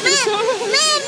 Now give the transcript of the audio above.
Mano, mano.